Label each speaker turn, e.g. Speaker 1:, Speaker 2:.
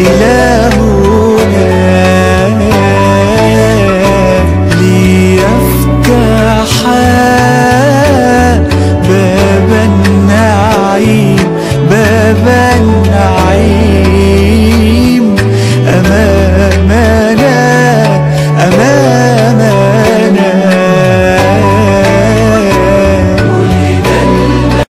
Speaker 1: إلهنا ليفتح باب النعيم